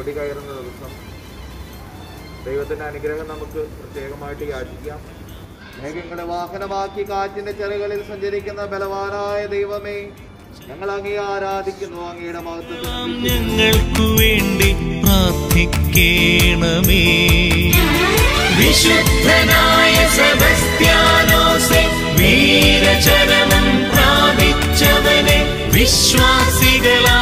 കൊടി കയറുന്ന ദിവസം ദൈവത്തിന്റെ അനുഗ്രഹം നമുക്ക് പ്രത്യേകമായിട്ട് യാചിക്കാം. മേഘങ്ങളെ വാഹനമാക്കി കാറ്റിന്റെ ചെറുകളിൽ സഞ്ചരിക്കുന്ന ബലവാനായ ദൈവമേ ഞങ്ങൾ അങ്ങേ ആരാധിക്കുന്നു അങ്ങയുടെ മഹത്വം ഞങ്ങൾക്കു വേണ്ടി പ്രാർത്ഥിക്കേണമേ. വിശുദ്ധനായ സെബസ്ത്യാനോസെ വീരചരമം പ്രാപിച്ചവനെ വിശ്വാസികളാ